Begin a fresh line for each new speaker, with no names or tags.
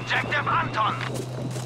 Objective Anton!